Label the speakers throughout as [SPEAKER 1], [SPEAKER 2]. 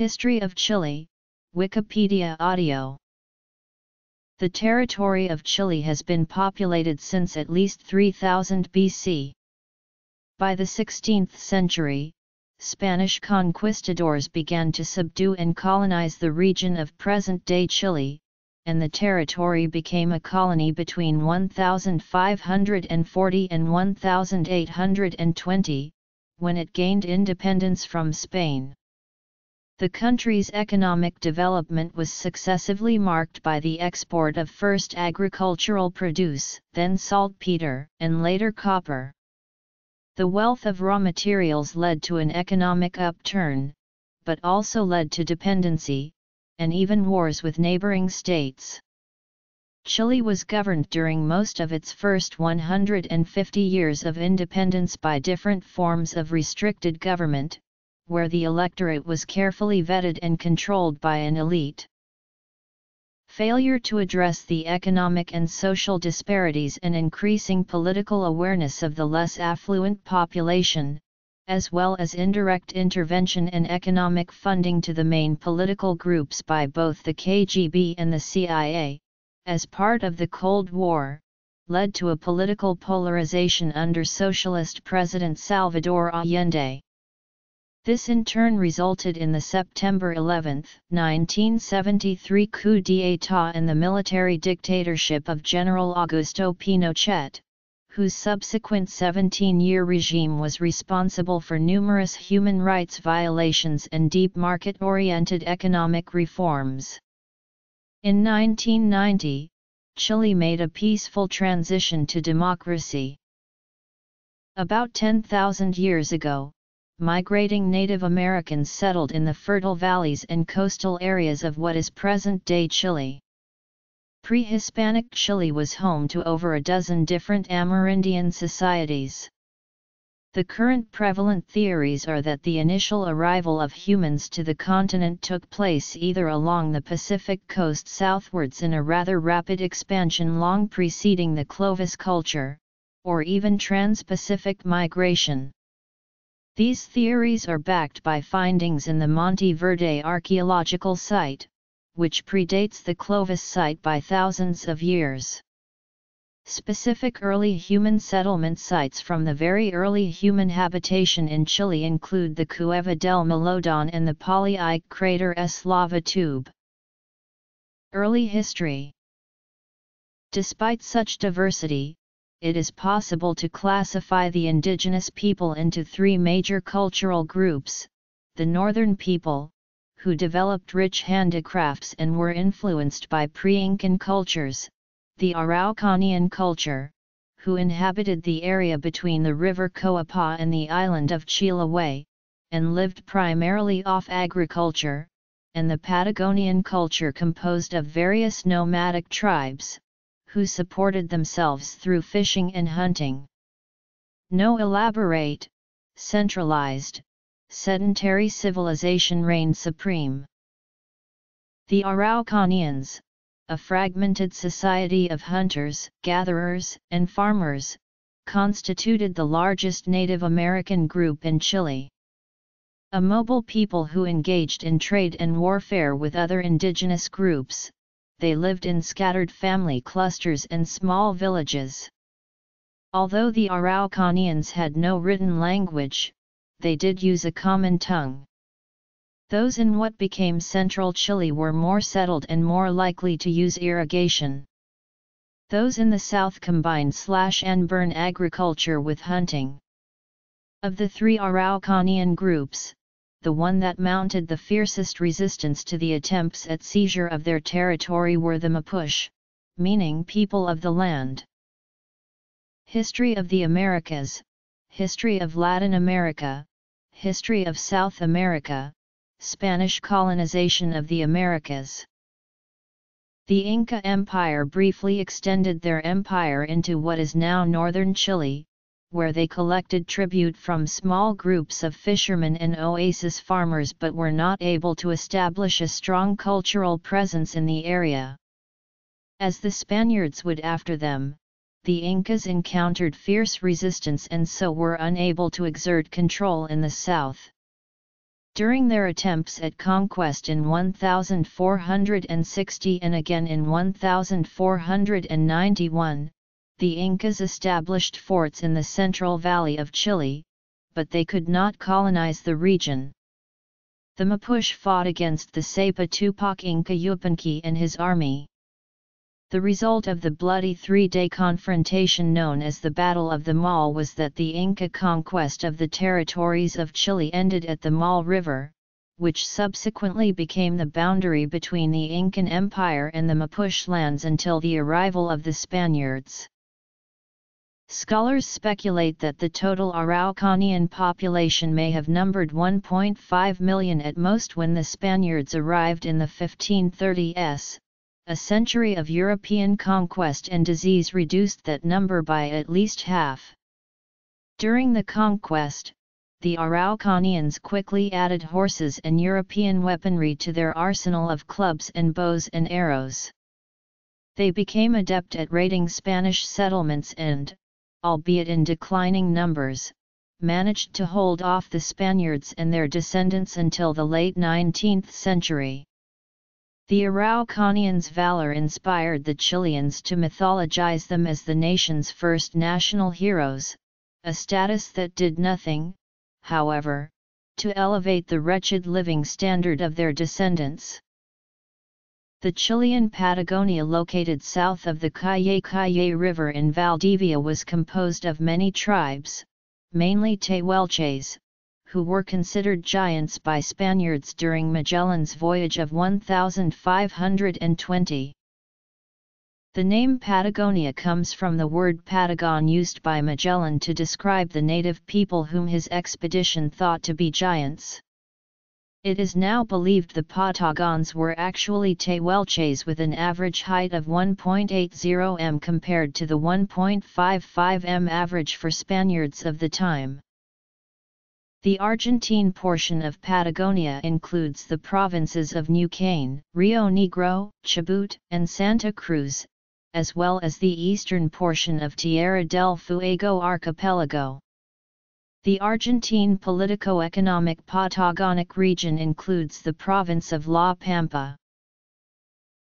[SPEAKER 1] History of Chile, Wikipedia Audio The territory of Chile has been populated since at least 3000 BC. By the 16th century, Spanish conquistadors began to subdue and colonize the region of present-day Chile, and the territory became a colony between 1540 and 1820, when it gained independence from Spain. The country's economic development was successively marked by the export of first agricultural produce, then saltpeter, and later copper. The wealth of raw materials led to an economic upturn, but also led to dependency, and even wars with neighboring states. Chile was governed during most of its first 150 years of independence by different forms of restricted government, where the electorate was carefully vetted and controlled by an elite. Failure to address the economic and social disparities and increasing political awareness of the less affluent population, as well as indirect intervention and economic funding to the main political groups by both the KGB and the CIA, as part of the Cold War, led to a political polarization under socialist President Salvador Allende. This in turn resulted in the September 11, 1973 coup d'état and the military dictatorship of General Augusto Pinochet, whose subsequent 17-year regime was responsible for numerous human rights violations and deep market-oriented economic reforms. In 1990, Chile made a peaceful transition to democracy. About 10,000 years ago, migrating Native Americans settled in the fertile valleys and coastal areas of what is present-day Chile. Pre-Hispanic Chile was home to over a dozen different Amerindian societies. The current prevalent theories are that the initial arrival of humans to the continent took place either along the Pacific coast southwards in a rather rapid expansion long preceding the Clovis culture, or even trans-Pacific migration. These theories are backed by findings in the Monte Verde archaeological site, which predates the Clovis site by thousands of years. Specific early human settlement sites from the very early human habitation in Chile include the Cueva del Milodón and the Pali Aike crater S lava tube. Early history Despite such diversity, it is possible to classify the indigenous people into three major cultural groups, the northern people, who developed rich handicrafts and were influenced by pre-Incan cultures, the Araucanian culture, who inhabited the area between the river Copiapó and the island of Chiloé, and lived primarily off agriculture, and the Patagonian culture composed of various nomadic tribes, who supported themselves through fishing and hunting. No elaborate, centralized, sedentary civilization reigned supreme. The Araucanians, a fragmented society of hunters, gatherers, and farmers, constituted the largest Native American group in Chile. A mobile people who engaged in trade and warfare with other indigenous groups, they lived in scattered family clusters and small villages. Although the Araucanians had no written language, they did use a common tongue. Those in what became central Chile were more settled and more likely to use irrigation. Those in the south combined slash and burn agriculture with hunting. Of the three Araucanian groups, the one that mounted the fiercest resistance to the attempts at seizure of their territory were the Mapuche, meaning people of the land. History of the Americas, History of Latin America, History of South America, Spanish colonization of the Americas. The Inca Empire briefly extended their empire into what is now northern Chile, where they collected tribute from small groups of fishermen and oasis farmers but were not able to establish a strong cultural presence in the area. As the Spaniards would after them, the Incas encountered fierce resistance and so were unable to exert control in the south. During their attempts at conquest in 1460 and again in 1491, the Incas established forts in the central valley of Chile, but they could not colonize the region. The Mapuche fought against the Sapa Tupac Inca Yupanqui and his army. The result of the bloody three-day confrontation known as the Battle of the Maule was that the Inca conquest of the territories of Chile ended at the Maule River, which subsequently became the boundary between the Incan Empire and the Mapuche lands until the arrival of the Spaniards. Scholars speculate that the total Araucanian population may have numbered 1.5 million at most when the Spaniards arrived in the 1530s, a century of European conquest and disease reduced that number by at least half. During the conquest, the Araucanians quickly added horses and European weaponry to their arsenal of clubs and bows and arrows. They became adept at raiding Spanish settlements and, albeit in declining numbers, managed to hold off the Spaniards and their descendants until the late 19th century. The Araucanians' valor inspired the Chileans to mythologize them as the nation's first national heroes, a status that did nothing, however, to elevate the wretched living standard of their descendants. The Chilean Patagonia located south of the Calle Calle River in Valdivia was composed of many tribes, mainly Tehuelches, who were considered giants by Spaniards during Magellan's voyage of 1520. The name Patagonia comes from the word Patagon used by Magellan to describe the native people whom his expedition thought to be giants. It is now believed the Patagons were actually Tehuelches with an average height of 1.80 m compared to the 1.55 m average for Spaniards of the time. The Argentine portion of Patagonia includes the provinces of Neuquén, Rio Negro, Chubut, and Santa Cruz, as well as the eastern portion of Tierra del Fuego archipelago. The Argentine politico-economic Patagonic region includes the province of La Pampa.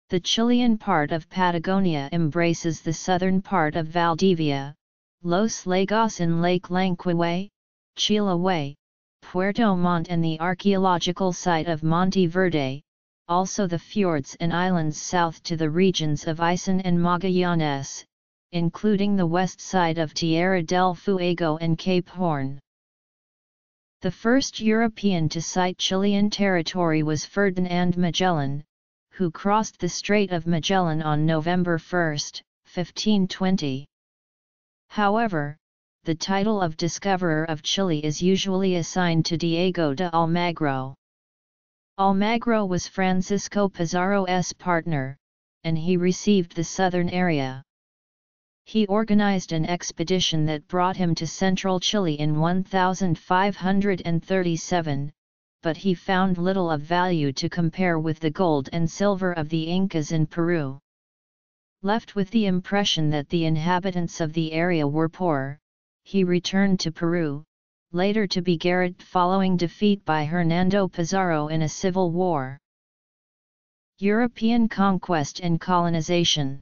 [SPEAKER 1] The Chilean part of Patagonia embraces the southern part of Valdivia, Los Lagos in Lake Llanquihue, Chiloé, Puerto Montt and the archaeological site of Monte Verde, also the fjords and islands south to the regions of Aysén and Magallanes, including the west side of Tierra del Fuego and Cape Horn. The first European to sight Chilean territory was Ferdinand Magellan, who crossed the Strait of Magellan on November 1, 1520. However, the title of discoverer of Chile is usually assigned to Diego de Almagro. Almagro was Francisco Pizarro's partner, and he received the southern area. He organized an expedition that brought him to central Chile in 1537, but he found little of value to compare with the gold and silver of the Incas in Peru. Left with the impression that the inhabitants of the area were poor, he returned to Peru, later to be garroted following defeat by Hernando Pizarro in a civil war. European conquest and colonization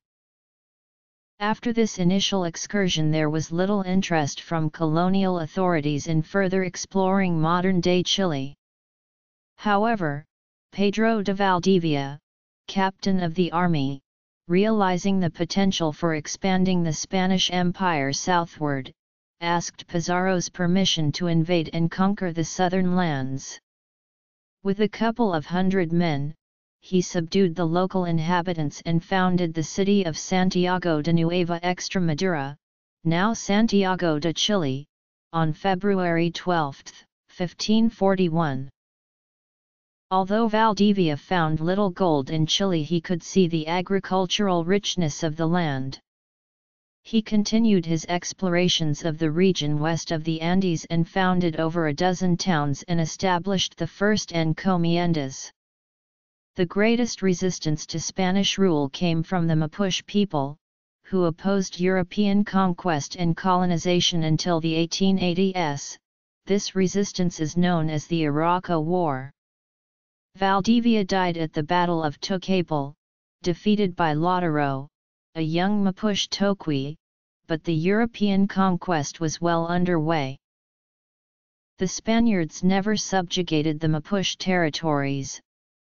[SPEAKER 1] After this initial excursion there was little interest from colonial authorities in further exploring modern-day Chile. However, Pedro de Valdivia, captain of the army, realizing the potential for expanding the Spanish Empire southward, asked Pizarro's permission to invade and conquer the southern lands. With a couple of hundred men, he subdued the local inhabitants and founded the city of Santiago de Nueva Extremadura, now Santiago de Chile, on February 12, 1541. Although Valdivia found little gold in Chile he could see the agricultural richness of the land. He continued his explorations of the region west of the Andes and founded over a dozen towns and established the first encomiendas. The greatest resistance to Spanish rule came from the Mapuche people, who opposed European conquest and colonization until the 1880s, this resistance is known as the Arauco War. Valdivia died at the Battle of Tucapel, defeated by Lautaro, a young Mapuche Toqui, but the European conquest was well underway. The Spaniards never subjugated the Mapuche territories,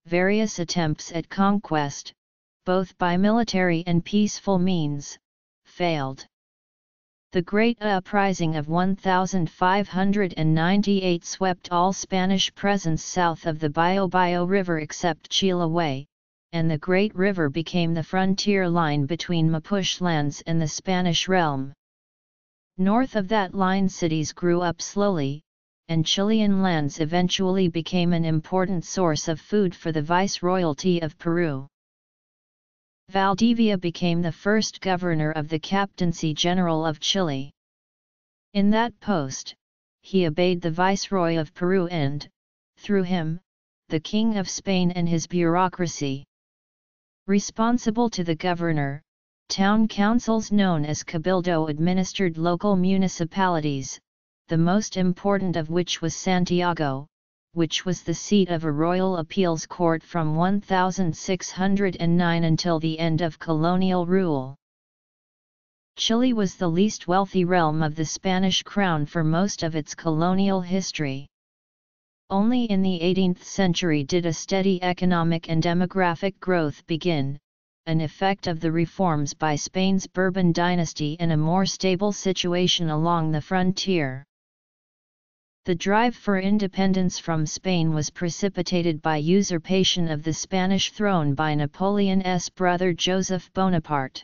[SPEAKER 1] various attempts at conquest, both by military and peaceful means, failed. The Great Uprising of 1598 swept all Spanish presence south of the Biobío River except Chiloé, and the Great River became the frontier line between Mapuche lands and the Spanish realm. North of that line cities grew up slowly, and Chilean lands eventually became an important source of food for the Viceroyalty of Peru. Valdivia became the first governor of the Captaincy General of Chile. In that post, he obeyed the Viceroy of Peru and, through him, the King of Spain and his bureaucracy. Responsible to the governor, town councils known as Cabildo administered local municipalities, the most important of which was Santiago, which was the seat of a royal appeals court from 1609 until the end of colonial rule. Chile was the least wealthy realm of the Spanish crown for most of its colonial history. Only in the 18th century did a steady economic and demographic growth begin, an effect of the reforms by Spain's Bourbon dynasty and a more stable situation along the frontier. The drive for independence from Spain was precipitated by usurpation of the Spanish throne by Napoleon's brother Joseph Bonaparte.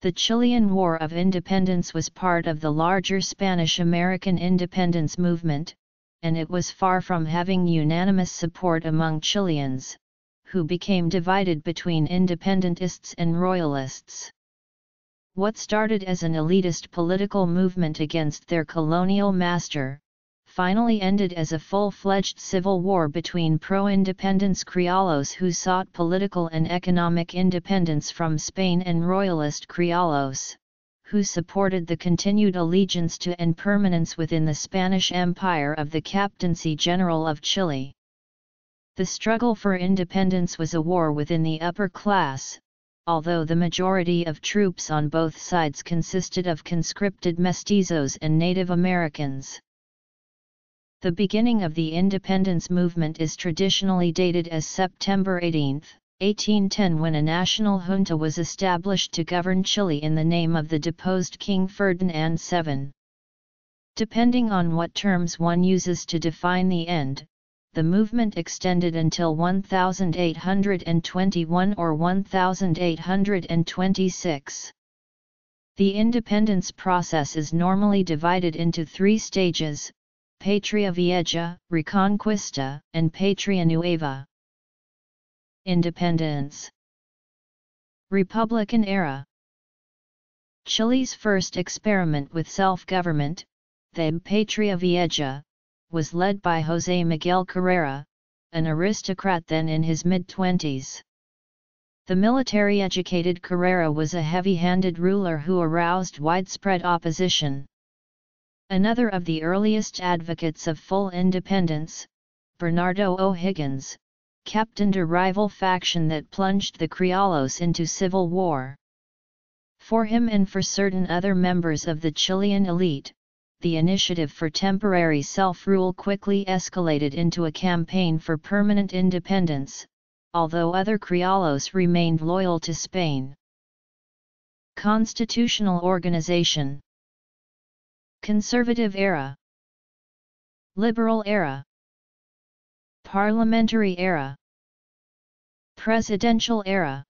[SPEAKER 1] The Chilean War of Independence was part of the larger Spanish-American independence movement, and it was far from having unanimous support among Chileans, who became divided between independentists and royalists. What started as an elitist political movement against their colonial master, finally ended as a full-fledged civil war between pro-independence criollos who sought political and economic independence from Spain and royalist criollos, who supported the continued allegiance to and permanence within the Spanish Empire of the Captaincy General of Chile. The struggle for independence was a war within the upper class, although the majority of troops on both sides consisted of conscripted mestizos and Native Americans. The beginning of the independence movement is traditionally dated as September 18, 1810 when a national junta was established to govern Chile in the name of the deposed King Ferdinand VII. Depending on what terms one uses to define the end, the movement extended until 1821 or 1826. The independence process is normally divided into three stages, Patria Vieja, Reconquista, and Patria Nueva. Independence Republican era Chile's first experiment with self-government, the Patria Vieja, was led by José Miguel Carrera, an aristocrat then in his mid-twenties. The military-educated Carrera was a heavy-handed ruler who aroused widespread opposition. Another of the earliest advocates of full independence, Bernardo O'Higgins, captained a rival faction that plunged the Criollos into civil war. For him and for certain other members of the Chilean elite, the initiative for temporary self-rule quickly escalated into a campaign for permanent independence, although other Criollos remained loyal to Spain. Constitutional Organization Conservative era Liberal era Parliamentary era Presidential era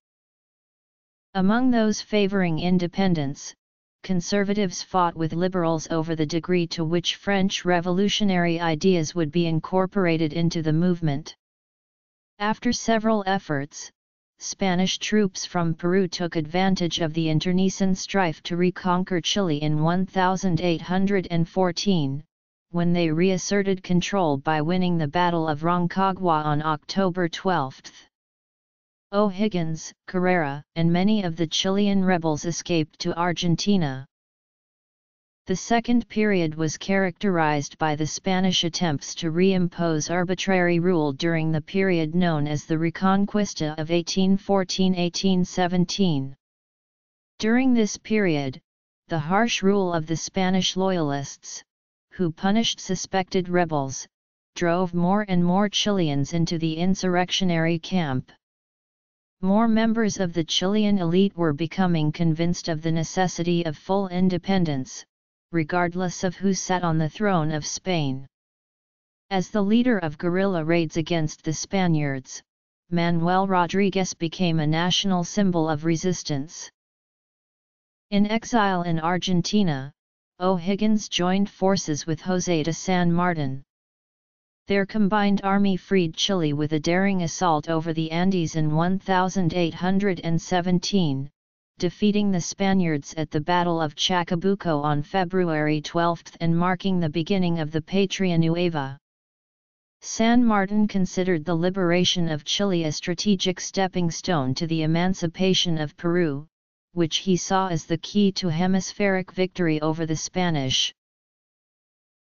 [SPEAKER 1] Among those favoring independence, conservatives fought with liberals over the degree to which French revolutionary ideas would be incorporated into the movement. After several efforts, Spanish troops from Peru took advantage of the internecine strife to reconquer Chile in 1814, when they reasserted control by winning the Battle of Rancagua on October 12. O'Higgins, Carrera, and many of the Chilean rebels escaped to Argentina. The second period was characterized by the Spanish attempts to reimpose arbitrary rule during the period known as the Reconquista of 1814-1817. During this period, the harsh rule of the Spanish loyalists, who punished suspected rebels, drove more and more Chileans into the insurrectionary camp. More members of the Chilean elite were becoming convinced of the necessity of full independence, regardless of who sat on the throne of Spain. As the leader of guerrilla raids against the Spaniards, Manuel Rodriguez became a national symbol of resistance. In exile in Argentina, O'Higgins joined forces with José de San Martin. Their combined army freed Chile with a daring assault over the Andes in 1817, defeating the Spaniards at the Battle of Chacabuco on February 12 and marking the beginning of the Patria Nueva. San Martin considered the liberation of Chile a strategic stepping stone to the emancipation of Peru, which he saw as the key to hemispheric victory over the Spanish.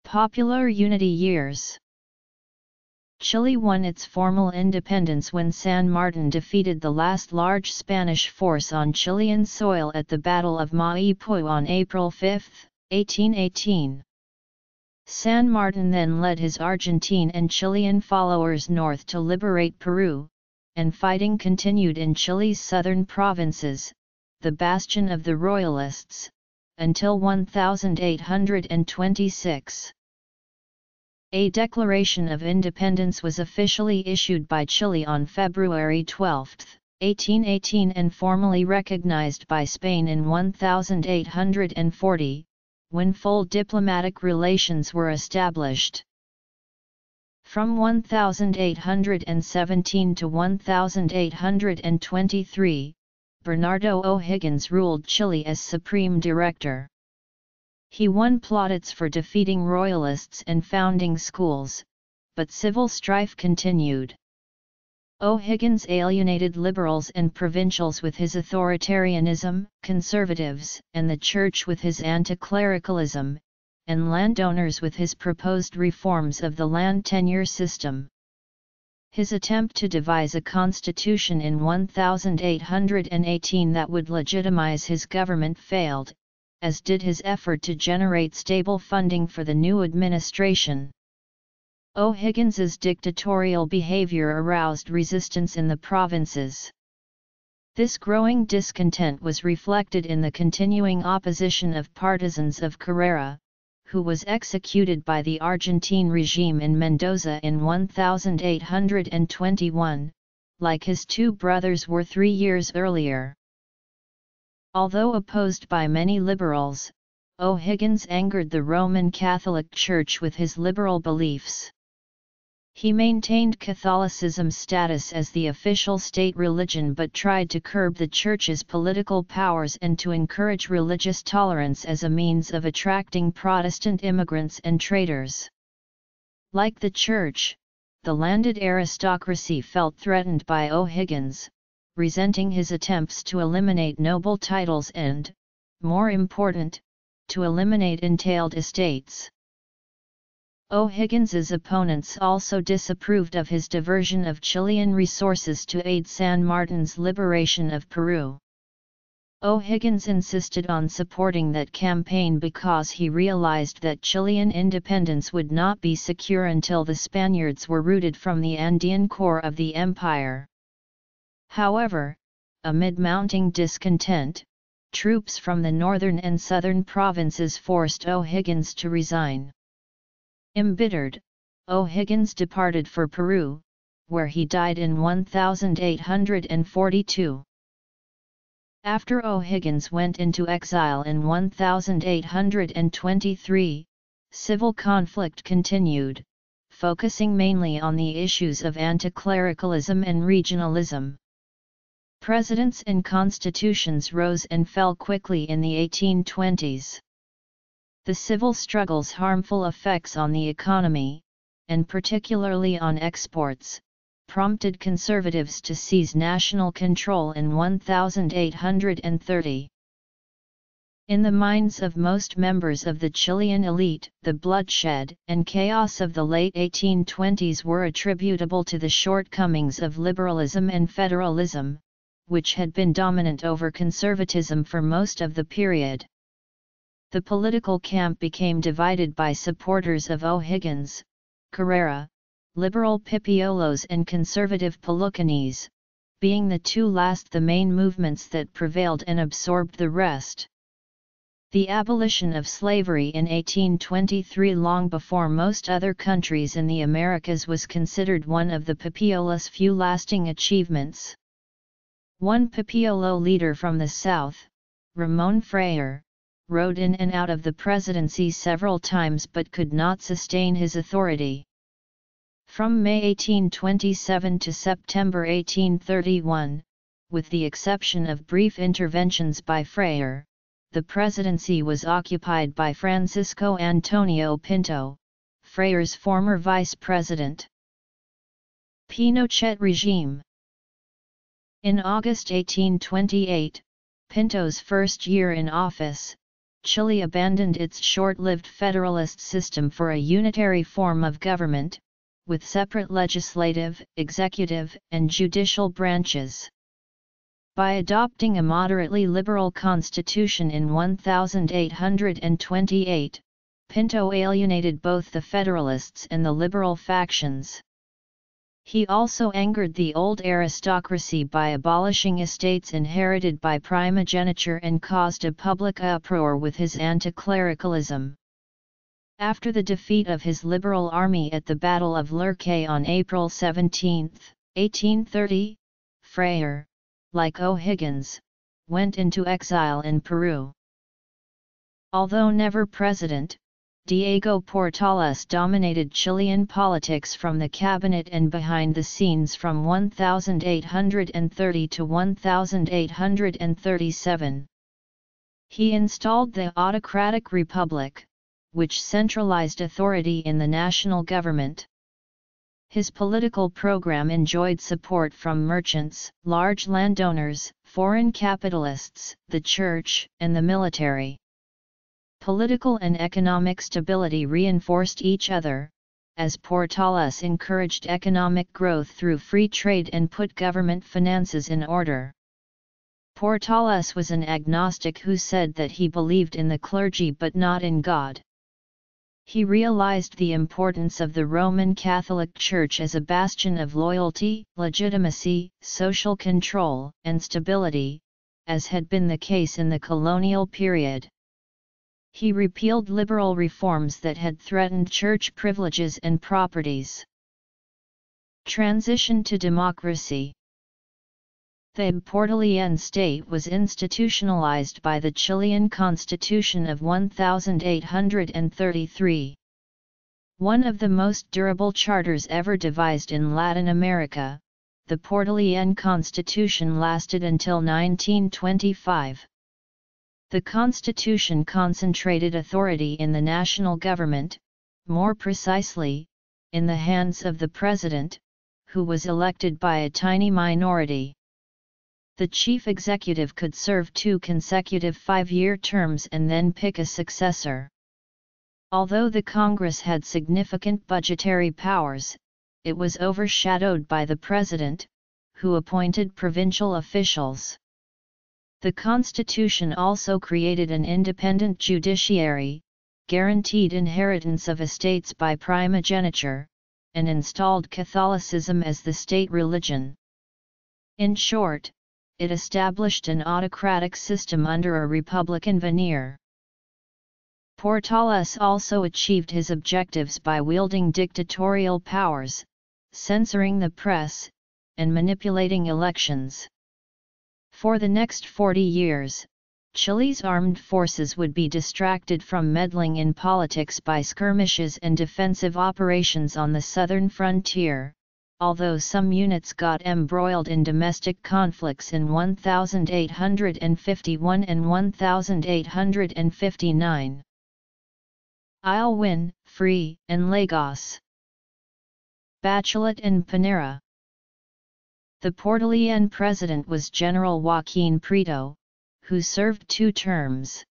[SPEAKER 1] Popular Unity Years Chile won its formal independence when San Martin defeated the last large Spanish force on Chilean soil at the Battle of Maipú on April 5, 1818. San Martin then led his Argentine and Chilean followers north to liberate Peru, and fighting continued in Chile's southern provinces, the bastion of the Royalists, until 1826. A declaration of independence was officially issued by Chile on February 12, 1818 and formally recognized by Spain in 1840, when full diplomatic relations were established. From 1817 to 1823, Bernardo O'Higgins ruled Chile as Supreme Director. He won plaudits for defeating royalists and founding schools, but civil strife continued. O'Higgins alienated liberals and provincials with his authoritarianism, conservatives and the church with his anti-clericalism, and landowners with his proposed reforms of the land tenure system. His attempt to devise a constitution in 1818 that would legitimize his government failed, as did his effort to generate stable funding for the new administration. O'Higgins's dictatorial behavior aroused resistance in the provinces. This growing discontent was reflected in the continuing opposition of partisans of Carrera, who was executed by the Argentine regime in Mendoza in 1821, like his two brothers were three years earlier. Although opposed by many liberals, O'Higgins angered the Roman Catholic Church with his liberal beliefs. He maintained Catholicism's status as the official state religion but tried to curb the Church's political powers and to encourage religious tolerance as a means of attracting Protestant immigrants and traders. Like the Church, the landed aristocracy felt threatened by O'Higgins, resenting his attempts to eliminate noble titles and, more important, to eliminate entailed estates. O'Higgins's opponents also disapproved of his diversion of Chilean resources to aid San Martin's liberation of Peru. O'Higgins insisted on supporting that campaign because he realized that Chilean independence would not be secure until the Spaniards were rooted from the Andean core of the empire. However, amid mounting discontent, troops from the northern and southern provinces forced O'Higgins to resign. Embittered, O'Higgins departed for Peru, where he died in 1842. After O'Higgins went into exile in 1823, civil conflict continued, focusing mainly on the issues of anti-clericalism and regionalism. Presidents and constitutions rose and fell quickly in the 1820s. The civil struggle's harmful effects on the economy, and particularly on exports, prompted conservatives to seize national control in 1830. In the minds of most members of the Chilean elite, the bloodshed and chaos of the late 1820s were attributable to the shortcomings of liberalism and federalism, which had been dominant over conservatism for most of the period. The political camp became divided by supporters of O'Higgins, Carrera, liberal Pipiolos and conservative Pelucones, being the two last the main movements that prevailed and absorbed the rest. The abolition of slavery in 1823 long before most other countries in the Americas was considered one of the Pipiolos' few lasting achievements. One Pipiolo leader from the South, Ramon Freire, rode in and out of the presidency several times but could not sustain his authority. From May 1827 to September 1831, with the exception of brief interventions by Freire, the presidency was occupied by Francisco Antonio Pinto, Freire's former vice president. Pinochet regime In August 1828, Pinto's first year in office, Chile abandoned its short-lived federalist system for a unitary form of government, with separate legislative, executive, and judicial branches. By adopting a moderately liberal constitution in 1828, Pinto alienated both the Federalists and the liberal factions. He also angered the old aristocracy by abolishing estates inherited by primogeniture and caused a public uproar with his anti-clericalism. After the defeat of his liberal army at the Battle of Lircay on April 17, 1830, Freire, like O'Higgins, went into exile in Peru. Although never president, Diego Portales dominated Chilean politics from the cabinet and behind the scenes from 1830 to 1837. He installed the autocratic republic, which centralized authority in the national government. His political program enjoyed support from merchants, large landowners, foreign capitalists, the church, and the military. Political and economic stability reinforced each other, as Portales encouraged economic growth through free trade and put government finances in order. Portales was an agnostic who said that he believed in the clergy but not in God. He realized the importance of the Roman Catholic Church as a bastion of loyalty, legitimacy, social control, and stability, as had been the case in the colonial period. He repealed liberal reforms that had threatened church privileges and properties. Transition to democracy the Portalian state was institutionalized by the Chilean Constitution of 1833. One of the most durable charters ever devised in Latin America, the Portalian Constitution lasted until 1925. The Constitution concentrated authority in the national government, more precisely, in the hands of the President, who was elected by a tiny minority the chief executive could serve two consecutive five-year terms and then pick a successor. Although the Congress had significant budgetary powers, it was overshadowed by the President, who appointed provincial officials. The Constitution also created an independent judiciary, guaranteed inheritance of estates by primogeniture, and installed Catholicism as the state religion. In short, it established an autocratic system under a republican veneer. Portales also achieved his objectives by wielding dictatorial powers, censoring the press, and manipulating elections. For the next 40 years, Chile's armed forces would be distracted from meddling in politics by skirmishes and defensive operations on the southern frontier, although some units got embroiled in domestic conflicts in 1851 and 1859. Aylwin, Frei, and Lagos. Bachelet and Piñera. The Portalian president was General Joaquin Prieto, who served two terms.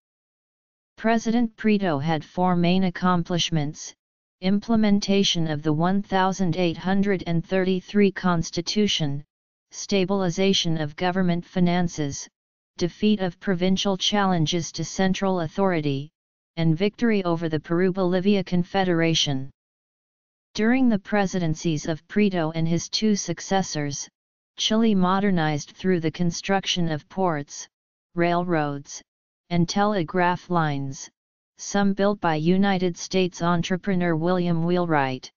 [SPEAKER 1] President Prieto had four main accomplishments, implementation of the 1833 Constitution, stabilization of government finances, defeat of provincial challenges to central authority, and victory over the Peru-Bolivia Confederation. During the presidencies of Prieto and his two successors, Chile modernized through the construction of ports, railroads, and telegraph lines, some built by United States entrepreneur William Wheelwright.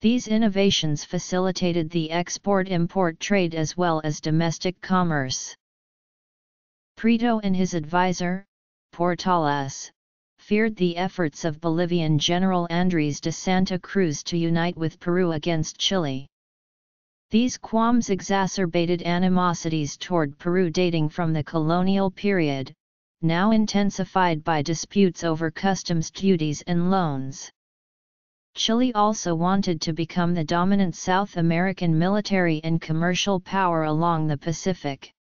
[SPEAKER 1] These innovations facilitated the export-import trade as well as domestic commerce. Prieto and his advisor, Portales, feared the efforts of Bolivian General Andres de Santa Cruz to unite with Peru against Chile. These qualms exacerbated animosities toward Peru dating from the colonial period, now intensified by disputes over customs duties and loans. Chile also wanted to become the dominant South American military and commercial power along the Pacific.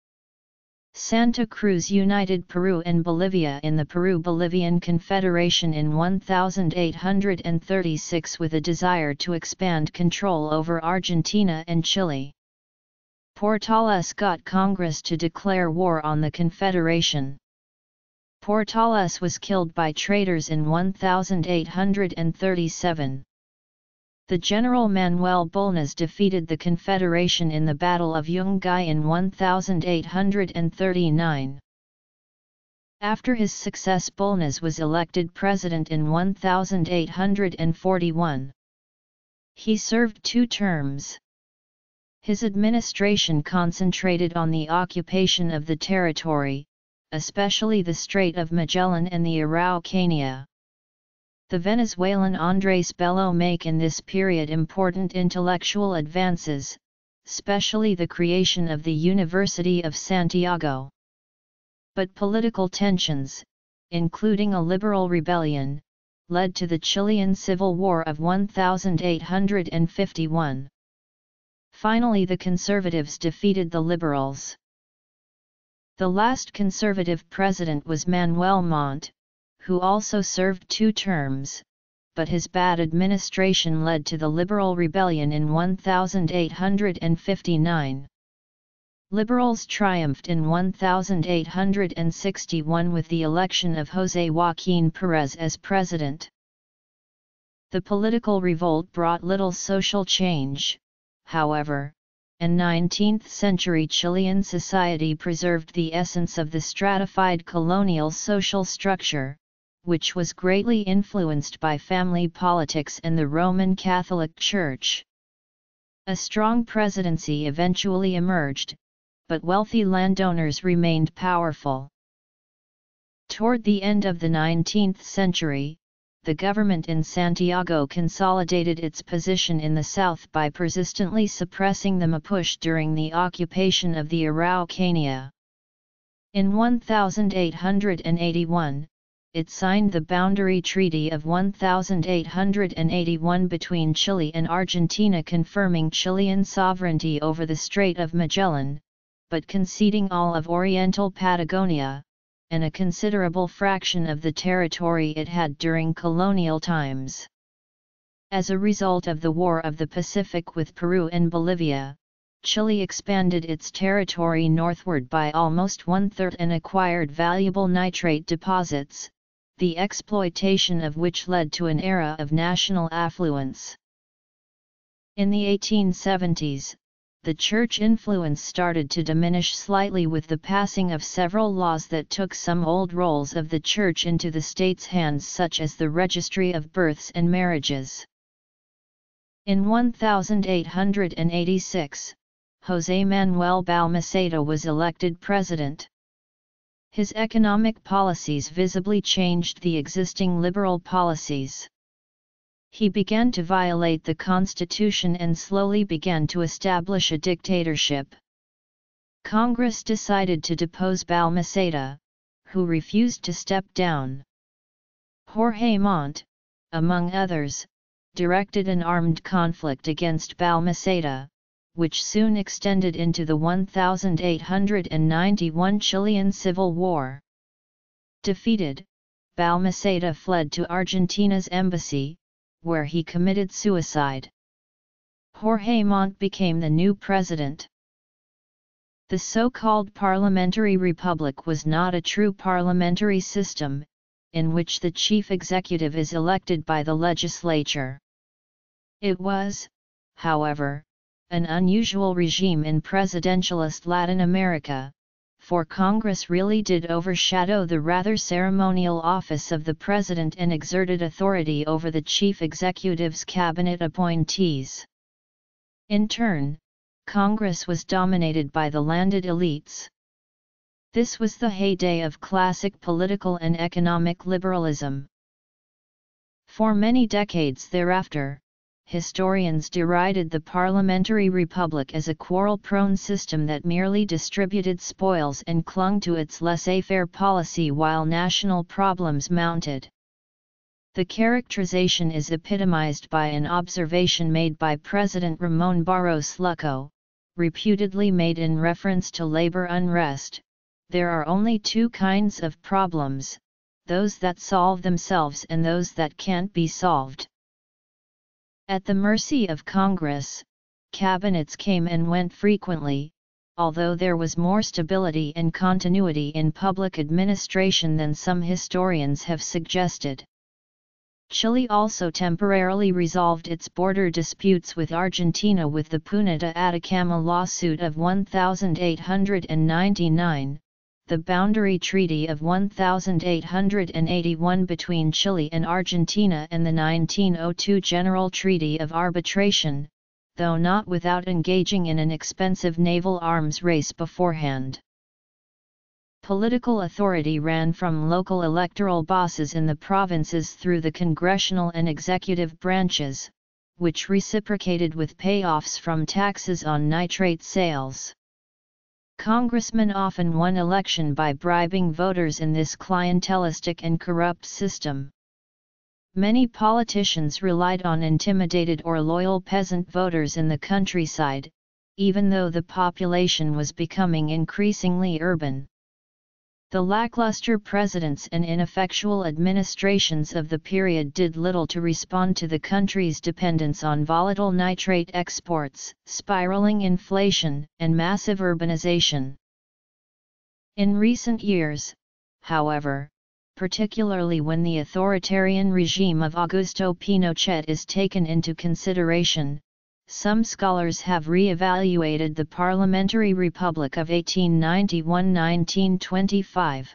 [SPEAKER 1] Santa Cruz united Peru and Bolivia in the Peru-Bolivian Confederation in 1836 with a desire to expand control over Argentina and Chile. Portales got Congress to declare war on the Confederation. Portales was killed by traitors in 1837 the General Manuel Bulnes defeated the Confederation in the Battle of Yungay in 1839. After his success Bulnes was elected president in 1841. He served two terms. His administration concentrated on the occupation of the territory, especially the Strait of Magellan and the Araucania. The Venezuelan Andrés Bello make in this period important intellectual advances, especially the creation of the University of Santiago. But political tensions, including a liberal rebellion, led to the Chilean Civil War of 1851. Finally the conservatives defeated the liberals. The last conservative president was Manuel Montt, who also served two terms, but his bad administration led to the Liberal Rebellion in 1859. Liberals triumphed in 1861 with the election of José Joaquín Pérez as president. The political revolt brought little social change, however, and 19th-century Chilean society preserved the essence of the stratified colonial social structure, which was greatly influenced by family politics and the Roman Catholic Church. A strong presidency eventually emerged, but wealthy landowners remained powerful. Toward the end of the 19th century, the government in Santiago consolidated its position in the south by persistently suppressing the Mapuche during the occupation of the Araucania. In 1881, it signed the Boundary Treaty of 1881 between Chile and Argentina confirming Chilean sovereignty over the Strait of Magellan, but conceding all of Oriental Patagonia, and a considerable fraction of the territory it had during colonial times. As a result of the War of the Pacific with Peru and Bolivia, Chile expanded its territory northward by almost one-third and acquired valuable nitrate deposits, the exploitation of which led to an era of national affluence. In the 1870s, the church influence started to diminish slightly with the passing of several laws that took some old roles of the church into the state's hands such as the registry of births and marriages. In 1886, José Manuel Balmaceda was elected president. His economic policies visibly changed the existing liberal policies. He began to violate the constitution and slowly began to establish a dictatorship. Congress decided to depose Balmaceda, who refused to step down. Jorge Montt, among others, directed an armed conflict against Balmaceda, which soon extended into the 1891 Chilean Civil War. Defeated, Balmaceda fled to Argentina's embassy, where he committed suicide. Jorge Montt became the new president. The so-called parliamentary republic was not a true parliamentary system, in which the chief executive is elected by the legislature. It was, however, an unusual regime in presidentialist Latin America, for Congress really did overshadow the rather ceremonial office of the president and exerted authority over the chief executive's cabinet appointees. In turn, Congress was dominated by the landed elites. This was the heyday of classic political and economic liberalism. For many decades thereafter, historians derided the parliamentary republic as a quarrel-prone system that merely distributed spoils and clung to its laissez-faire policy while national problems mounted. The characterization is epitomized by an observation made by President Ramon Barros Luco, reputedly made in reference to labor unrest, there are only two kinds of problems, those that solve themselves and those that can't be solved. At the mercy of Congress, cabinets came and went frequently, although there was more stability and continuity in public administration than some historians have suggested. Chile also temporarily resolved its border disputes with Argentina with the Puna Atacama lawsuit of 1899, the Boundary Treaty of 1881 between Chile and Argentina and the 1902 General Treaty of Arbitration, though not without engaging in an expensive naval arms race beforehand. Political authority ran from local electoral bosses in the provinces through the congressional and executive branches, which reciprocated with payoffs from taxes on nitrate sales. Congressmen often won election by bribing voters in this clientelistic and corrupt system. Many politicians relied on intimidated or loyal peasant voters in the countryside, even though the population was becoming increasingly urban. The lackluster presidents and ineffectual administrations of the period did little to respond to the country's dependence on volatile nitrate exports, spiraling inflation, and massive urbanization. In recent years, however, particularly when the authoritarian regime of Augusto Pinochet is taken into consideration, some scholars have re-evaluated the Parliamentary Republic of 1891–1925.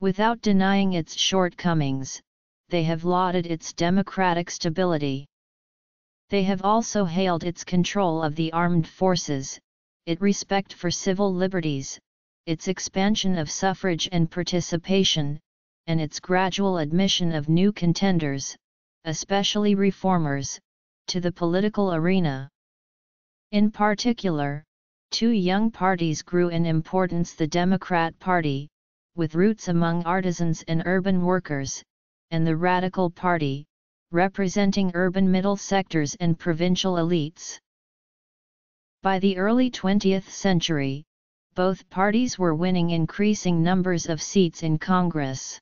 [SPEAKER 1] Without denying its shortcomings, they have lauded its democratic stability. They have also hailed its control of the armed forces, its respect for civil liberties, its expansion of suffrage and participation, and its gradual admission of new contenders, especially reformers, to the political arena. In particular, two young parties grew in importance the Democrat Party, with roots among artisans and urban workers, and the Radical Party, representing urban middle sectors and provincial elites. By the early 20th century, both parties were winning increasing numbers of seats in Congress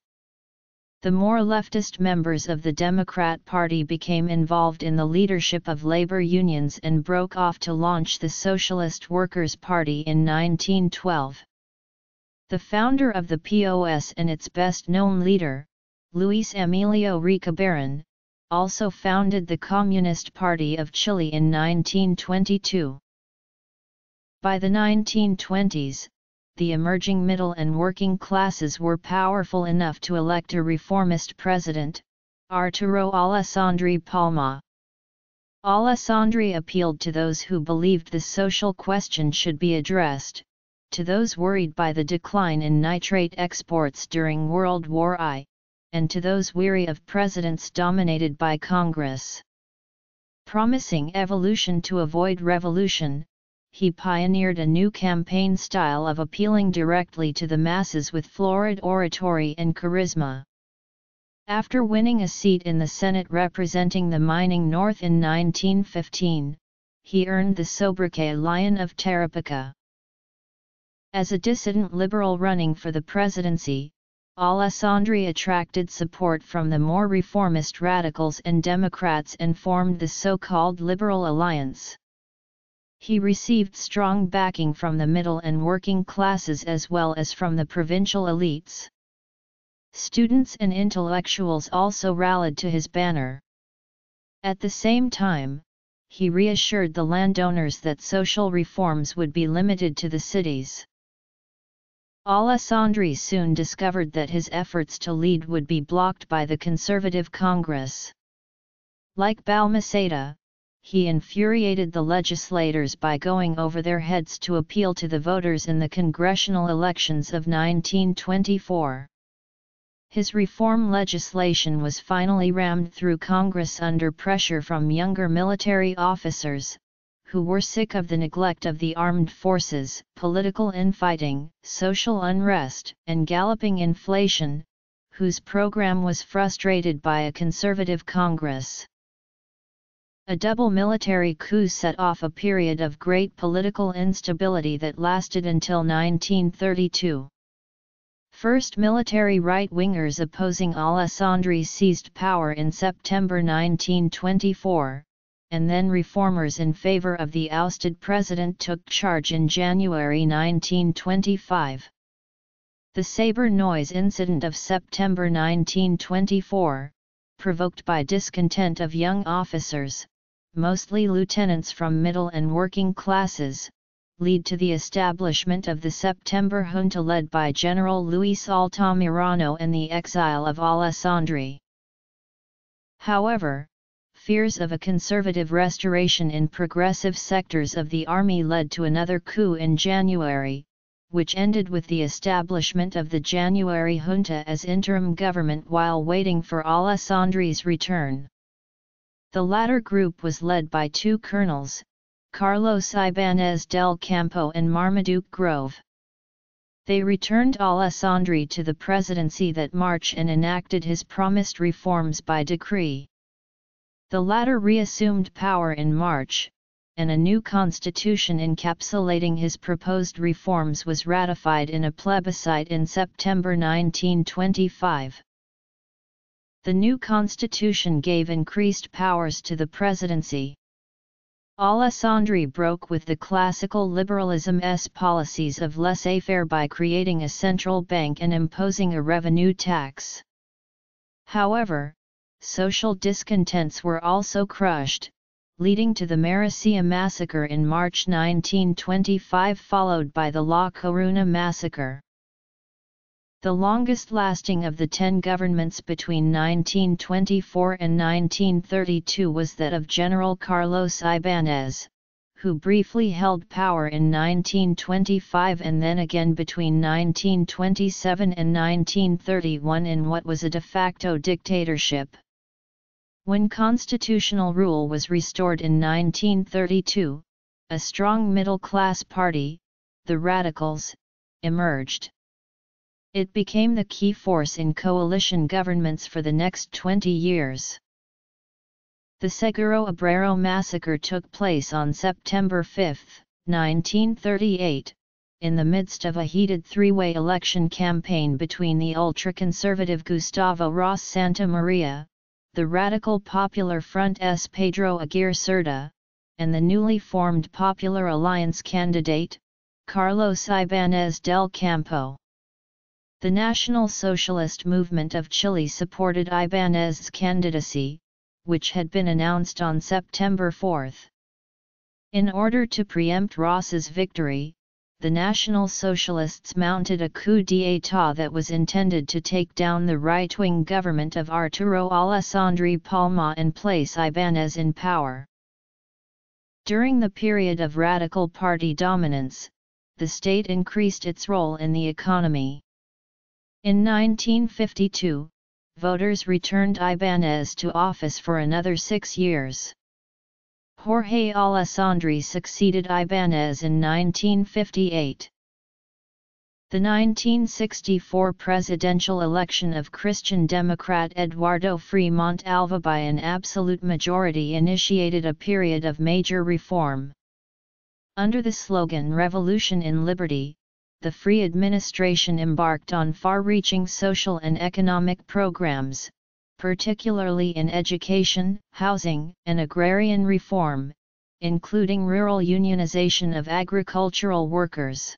[SPEAKER 1] the more leftist members of the Democrat Party became involved in the leadership of labor unions and broke off to launch the Socialist Workers' Party in 1912. The founder of the POS and its best-known leader, Luis Emilio Recabarren, also founded the Communist Party of Chile in 1922. By the 1920s, the emerging middle and working classes were powerful enough to elect a reformist president, Arturo Alessandri Palma. Alessandri appealed to those who believed the social question should be addressed, to those worried by the decline in nitrate exports during World War I, and to those weary of presidents dominated by Congress. Promising evolution to avoid revolution, he pioneered a new campaign style of appealing directly to the masses with florid oratory and charisma. After winning a seat in the Senate representing the mining North in 1915, he earned the sobriquet Lion of Tarapacá. As a dissident liberal running for the presidency, Alessandri attracted support from the more reformist radicals and Democrats and formed the so-called Liberal Alliance. He received strong backing from the middle and working classes as well as from the provincial elites. Students and intellectuals also rallied to his banner. At the same time, he reassured the landowners that social reforms would be limited to the cities. Alessandri soon discovered that his efforts to lead would be blocked by the Conservative Congress. Like Balmaceda, he infuriated the legislators by going over their heads to appeal to the voters in the congressional elections of 1924. His reform legislation was finally rammed through Congress under pressure from younger military officers, who were sick of the neglect of the armed forces, political infighting, social unrest, and galloping inflation, whose program was frustrated by a conservative Congress. A double military coup set off a period of great political instability that lasted until 1932. First military right-wingers opposing Alessandri seized power in September 1924, and then reformers in favor of the ousted president took charge in January 1925. The Sabre Noise incident of September 1924, provoked by discontent of young officers, mostly lieutenants from middle and working classes, lead to the establishment of the September junta led by General Luis Altamirano and the exile of Alessandri. However, fears of a conservative restoration in progressive sectors of the army led to another coup in January, which ended with the establishment of the January junta as interim government while waiting for Alessandri's return. The latter group was led by two colonels, Carlos Ibanez del Campo and Marmaduke Grove. They returned Alessandri to the presidency that March and enacted his promised reforms by decree. The latter reassumed power in March, and a new constitution encapsulating his proposed reforms was ratified in a plebiscite in September 1925 the new constitution gave increased powers to the presidency. Alessandri broke with the classical liberalism's policies of laissez-faire by creating a central bank and imposing a revenue tax. However, social discontents were also crushed, leading to the Marusia massacre in March 1925 followed by the La Coruña massacre. The longest lasting of the ten governments between 1924 and 1932 was that of General Carlos Ibanez, who briefly held power in 1925 and then again between 1927 and 1931 in what was a de facto dictatorship. When constitutional rule was restored in 1932, a strong middle-class party, the Radicals, emerged. It became the key force in coalition governments for the next 20 years. The Seguro Obrero massacre took place on September 5, 1938, in the midst of a heated three-way election campaign between the ultra-conservative Gustavo Ross Santa Maria, the radical Popular Front's Pedro Aguirre Cerda, and the newly formed Popular Alliance candidate, Carlos Ibanez del Campo. The National Socialist Movement of Chile supported Ibanez's candidacy, which had been announced on September 4. In order to preempt Ross's victory, the National Socialists mounted a coup d'état that was intended to take down the right-wing government of Arturo Alessandri Palma and place Ibanez in power. During the period of radical party dominance, the state increased its role in the economy. In 1952, voters returned Ibanez to office for another six years. Jorge Alessandri succeeded Ibanez in 1958. The 1964 presidential election of Christian Democrat Eduardo Frei Montalva by an absolute majority initiated a period of major reform. Under the slogan Revolution in Liberty, the Frei administration embarked on far-reaching social and economic programs, particularly in education, housing, and agrarian reform, including rural unionization of agricultural workers.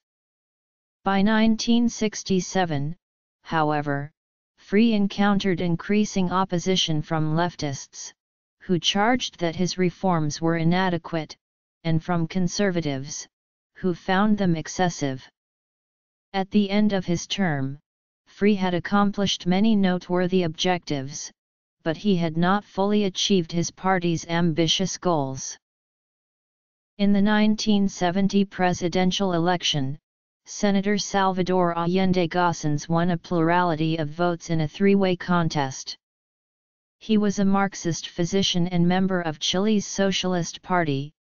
[SPEAKER 1] By 1967, however, Frei encountered increasing opposition from leftists, who charged that his reforms were inadequate, and from conservatives, who found them excessive. At the end of his term, Frei had accomplished many noteworthy objectives, but he had not fully achieved his party's ambitious goals. In the 1970 presidential election, Senator Salvador Allende Gossens won a plurality of votes in a three-way contest. He was a Marxist physician and member of Chile's Socialist Party,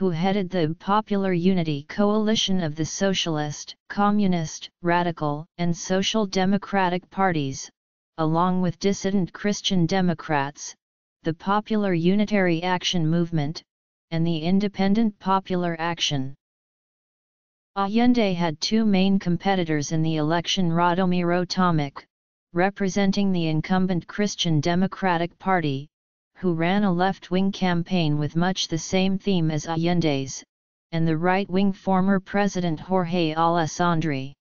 [SPEAKER 1] who headed the Popular Unity coalition of the Socialist, Communist, Radical, and Social Democratic parties, along with dissident Christian Democrats, the Popular Unitary Action Movement, and the Independent Popular Action. Allende had two main competitors in the election Radomiro Tomic, representing the incumbent Christian Democratic Party, who ran a left-wing campaign with much the same theme as Allende's, and the right-wing former President Jorge Alessandri.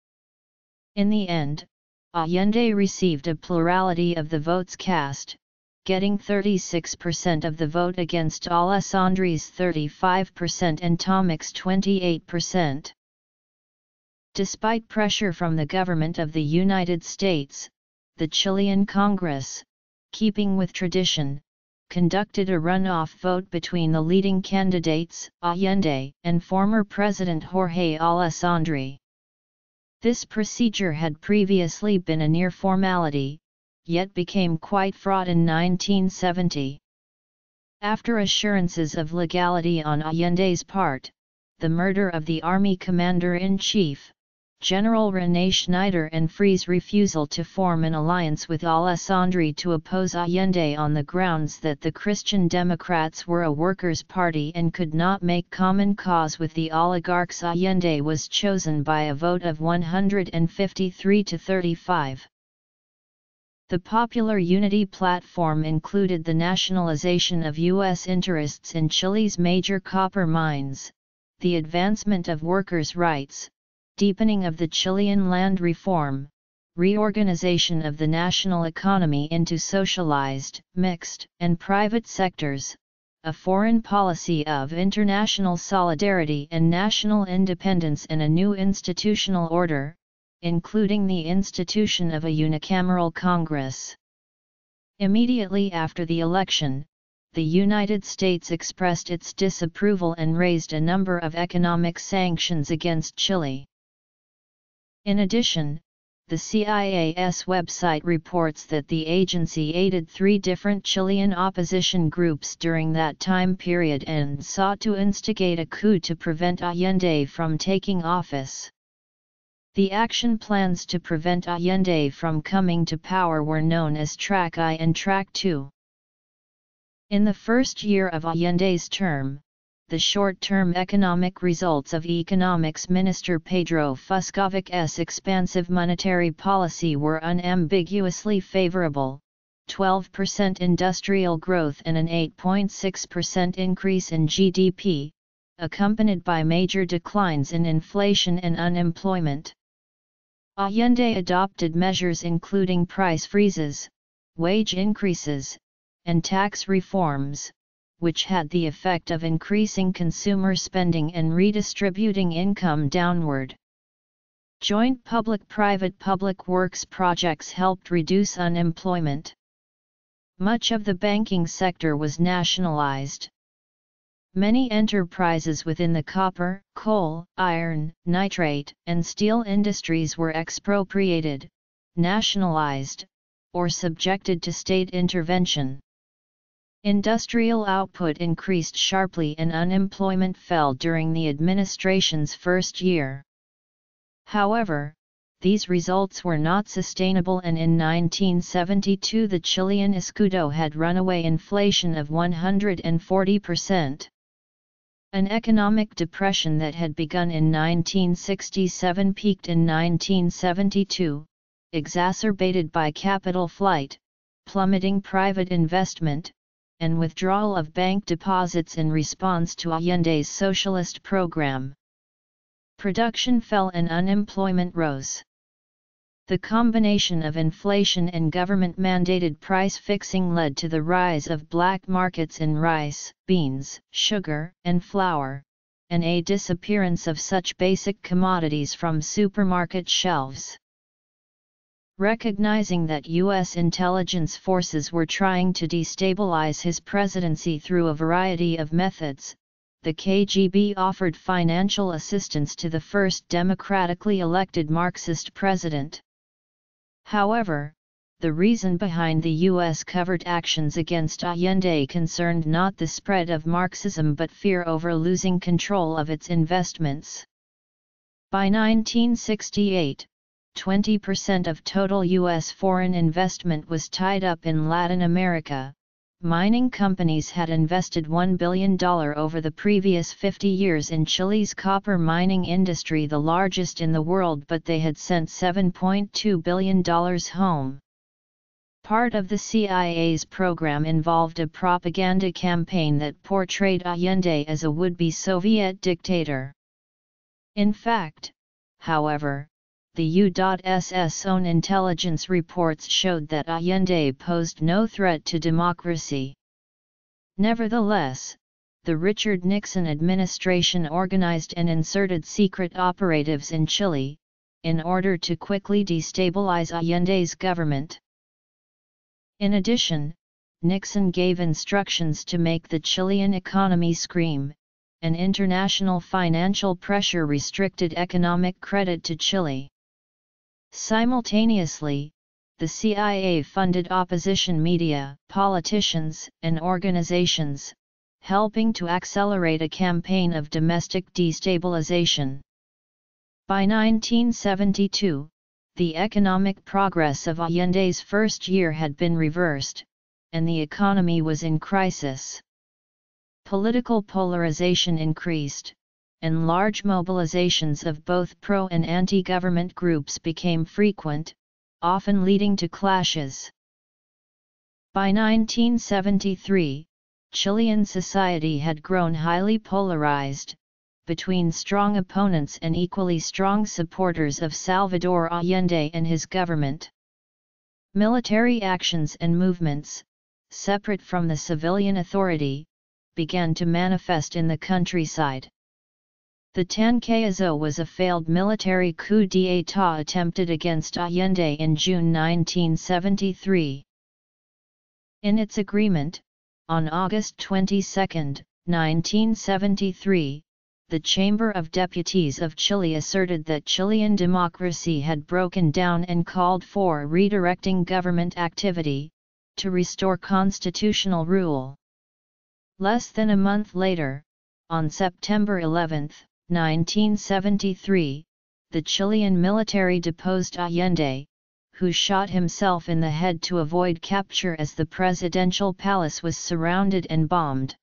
[SPEAKER 1] In the end, Allende received a plurality of the votes cast, getting 36% of the vote against Alessandri's 35% and Tomic's 28%. Despite pressure from the government of the United States, the Chilean Congress, keeping with tradition, conducted a runoff vote between the leading candidates, Allende and former President Jorge Alessandri. This procedure had previously been a near formality, yet became quite fraught in 1970. After assurances of legality on Allende's part, the murder of the army commander-in-chief, General René Schneider and Frei's refusal to form an alliance with Alessandri to oppose Allende on the grounds that the Christian Democrats were a workers' party and could not make common cause with the oligarchs Allende was chosen by a vote of 153 to 35. The Popular Unity platform included the nationalization of U.S. interests in Chile's major copper mines, the advancement of workers' rights, deepening of the Chilean land reform, reorganization of the national economy into socialized, mixed, and private sectors, a foreign policy of international solidarity and national independence and a new institutional order, including the institution of a unicameral Congress. Immediately after the election, the United States expressed its disapproval and raised a number of economic sanctions against Chile. In addition, the CIA's website reports that the agency aided three different Chilean opposition groups during that time period and sought to instigate a coup to prevent Allende from taking office. The action plans to prevent Allende from coming to power were known as Track I and Track II. In the first year of Allende's term, the short-term economic results of Economics Minister Pedro Vuskovic's expansive monetary policy were unambiguously favorable, 12% industrial growth and an 8.6% increase in GDP, accompanied by major declines in inflation and unemployment. Allende adopted measures including price freezes, wage increases, and tax reforms, which had the effect of increasing consumer spending and redistributing income downward. Joint public-private public works projects helped reduce unemployment. Much of the banking sector was nationalized. Many enterprises within the copper, coal, iron, nitrate, and steel industries were expropriated, nationalized, or subjected to state intervention. Industrial output increased sharply and unemployment fell during the administration's first year. However, these results were not sustainable and in 1972 the Chilean escudo had runaway inflation of 140%. An economic depression that had begun in 1967 peaked in 1972, exacerbated by capital flight, plummeting private investment, and withdrawal of bank deposits in response to Allende's socialist program. Production fell and unemployment rose. The combination of inflation and government-mandated price fixing led to the rise of black markets in rice, beans, sugar, and flour, and a disappearance of such basic commodities from supermarket shelves. Recognizing that U.S. intelligence forces were trying to destabilize his presidency through a variety of methods, the KGB offered financial assistance to the first democratically elected Marxist president. However, the reason behind the U.S. covert actions against Allende concerned not the spread of Marxism but fear over losing control of its investments. By 1968, 20% of total U.S. foreign investment was tied up in Latin America. Mining companies had invested $1 billion over the previous 50 years in Chile's copper mining industry, the largest in the world, but they had sent $7.2 billion home. Part of the CIA's program involved a propaganda campaign that portrayed Allende as a would be Soviet dictator. In fact, however, the U.S.'s own intelligence reports showed that Allende posed no threat to democracy. Nevertheless, the Richard Nixon administration organized and inserted secret operatives in Chile, in order to quickly destabilize Allende's government. In addition, Nixon gave instructions to make the Chilean economy scream, and international financial pressure restricted economic credit to Chile. Simultaneously, the CIA funded opposition media, politicians, and organizations, helping to accelerate a campaign of domestic destabilization. By 1972, the economic progress of Allende's first year had been reversed, and the economy was in crisis. Political polarization increased, and large mobilizations of both pro and anti-government groups became frequent, often leading to clashes. By 1973, Chilean society had grown highly polarized, between strong opponents and equally strong supporters of Salvador Allende and his government. Military actions and movements, separate from the civilian authority, began to manifest in the countryside. The Tanquetazo was a failed military coup d'état attempted against Allende in June 1973. In its agreement, on August 22, 1973, the Chamber of Deputies of Chile asserted that Chilean democracy had broken down and called for redirecting government activity, to restore constitutional rule. Less than a month later, on September 11, 1973, the Chilean military deposed Allende, who shot himself in the head to avoid capture as the presidential palace was surrounded and bombed.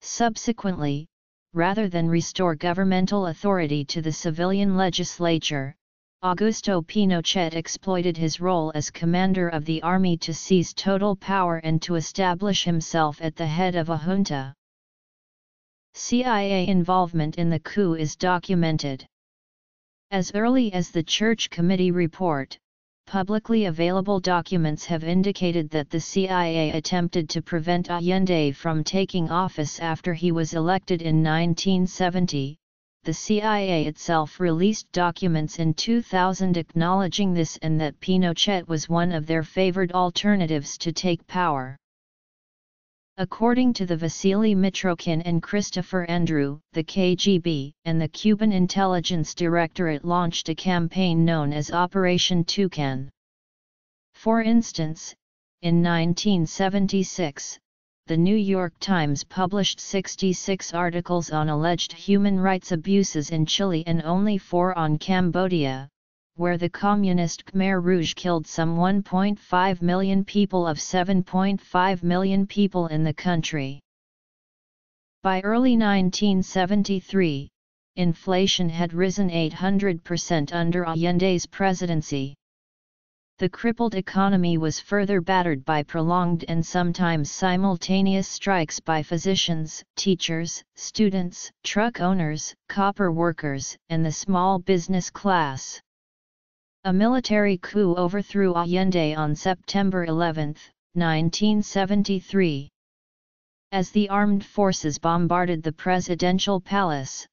[SPEAKER 1] Subsequently, rather than restore governmental authority to the civilian legislature, Augusto Pinochet exploited his role as commander of the army to seize total power and to establish himself at the head of a junta. CIA involvement in the coup is documented. As early as the Church Committee report, publicly available documents have indicated that the CIA attempted to prevent Allende from taking office after he was elected in 1970. The CIA itself released documents in 2000 acknowledging this and that Pinochet was one of their favored alternatives to take power. According to the Vasily Mitrokhin and Christopher Andrew, the KGB and the Cuban Intelligence Directorate launched a campaign known as Operation Toucan. For instance, in 1976, the New York Times published 66 articles on alleged human rights abuses in Chile and only four on Cambodia, where the communist Khmer Rouge killed some 1.5 million people of 7.5 million people in the country. By early 1973, inflation had risen 800% under Allende's presidency. The crippled economy was further battered by prolonged and sometimes simultaneous strikes by physicians, teachers, students, truck owners, copper workers, and the small business class. A military coup overthrew Allende on September 11, 1973. As the armed forces bombarded the presidential palace,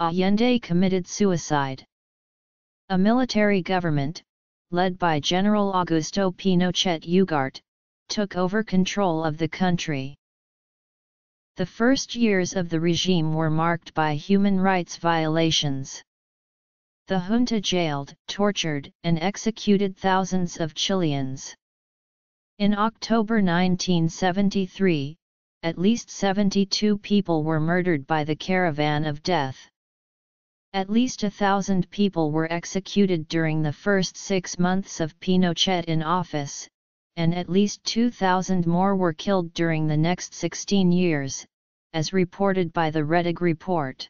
[SPEAKER 1] Allende committed suicide. A military government, led by General Augusto Pinochet Ugarte, took over control of the country. The first years of the regime were marked by human rights violations. The junta jailed, tortured, and executed thousands of Chileans. In October 1973, at least 72 people were murdered by the Caravan of Death. At least a thousand people were executed during the first six months of Pinochet in office, and at least 2,000 more were killed during the next 16 years, as reported by the Rettig report.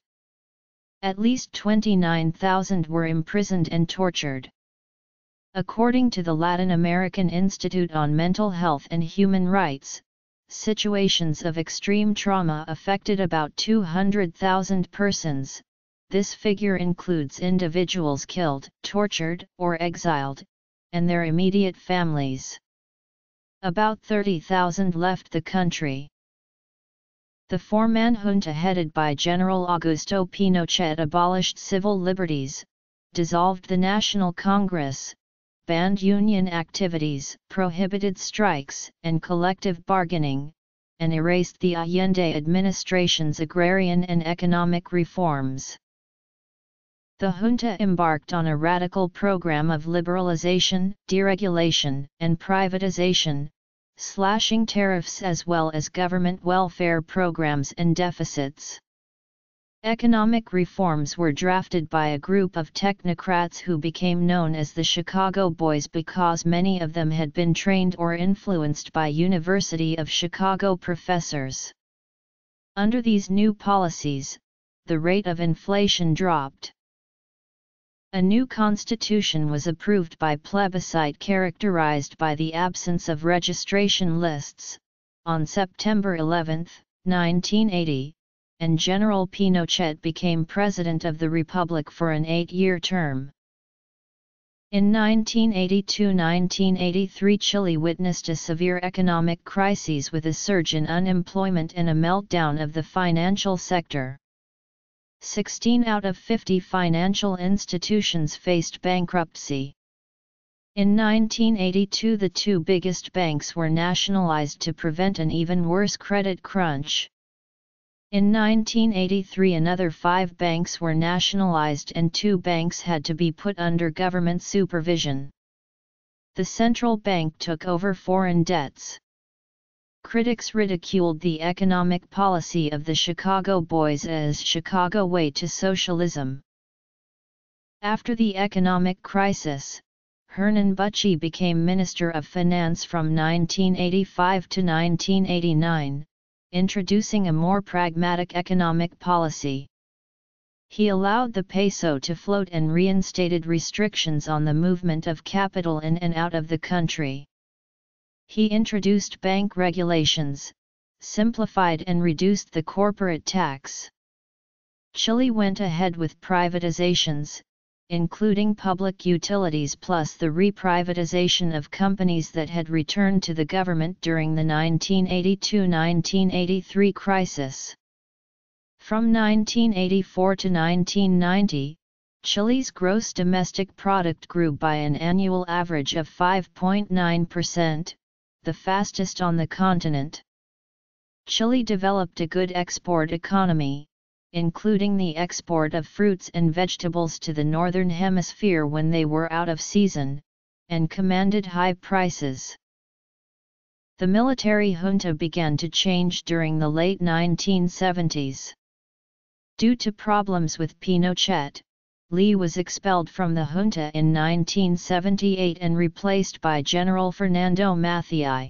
[SPEAKER 1] At least 29,000 were imprisoned and tortured. According to the Latin American Institute on Mental Health and Human Rights, situations of extreme trauma affected about 200,000 persons, this figure includes individuals killed, tortured, or exiled, and their immediate families. About 30,000 left the country. The four-man junta headed by General Augusto Pinochet abolished civil liberties, dissolved the National Congress, banned union activities, prohibited strikes and collective bargaining, and erased the Allende administration's agrarian and economic reforms. The junta embarked on a radical program of liberalization, deregulation, and privatization, slashing tariffs as well as government welfare programs and deficits. Economic reforms were drafted by a group of technocrats who became known as the Chicago Boys because many of them had been trained or influenced by University of Chicago professors. Under these new policies, the rate of inflation dropped. A new constitution was approved by plebiscite characterized by the absence of registration lists, on September 11, 1980, and General Pinochet became President of the Republic for an eight-year term. In 1982–1983 Chile witnessed a severe economic crisis with a surge in unemployment and a meltdown of the financial sector. 16 out of 50 financial institutions faced bankruptcy. In 1982 the two biggest banks were nationalized to prevent an even worse credit crunch. In 1983 another five banks were nationalized and two banks had to be put under government supervision. The central bank took over foreign debts. Critics ridiculed the economic policy of the Chicago Boys as Chicago way to socialism. After the economic crisis, Hernan Büchi became Minister of Finance from 1985 to 1989, introducing a more pragmatic economic policy. He allowed the peso to float and reinstated restrictions on the movement of capital in and out of the country. He introduced bank regulations, simplified and reduced the corporate tax. Chile went ahead with privatizations, including public utilities plus the reprivatization of companies that had returned to the government during the 1982–1983 crisis. From 1984 to 1990, Chile's gross domestic product grew by an annual average of 5.9%, the fastest on the continent. Chile developed a good export economy, including the export of fruits and vegetables to the Northern Hemisphere when they were out of season, and commanded high prices. The military junta began to change during the late 1970s. Due to problems with Pinochet, Leigh was expelled from the junta in 1978 and replaced by General Fernando Matthei.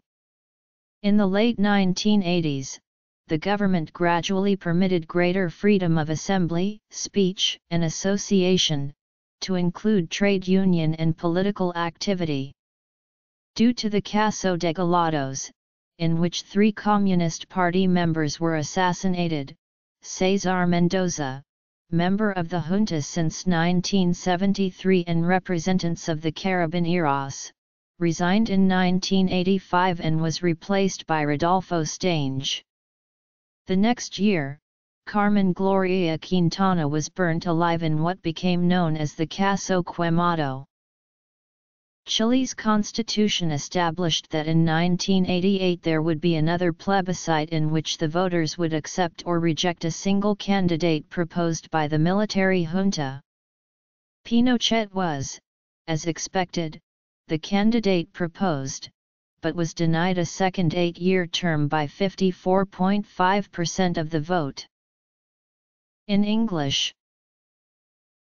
[SPEAKER 1] In the late 1980s, the government gradually permitted greater freedom of assembly, speech, and association, to include trade union and political activity. Due to the Caso Degollados, in which three Communist Party members were assassinated, Cesar Mendoza, member of the junta since 1973 and representants of the Carabineros, resigned in 1985 and was replaced by Rodolfo Stange. The next year, Carmen Gloria Quintana was burnt alive in what became known as the Caso Quemado. Chile's constitution established that in 1988 there would be another plebiscite in which the voters would accept or reject a single candidate proposed by the military junta. Pinochet was, as expected, the candidate proposed, but was denied a second eight-year term by 54.5% of the vote. In English,